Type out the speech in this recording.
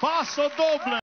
Faça o dobro.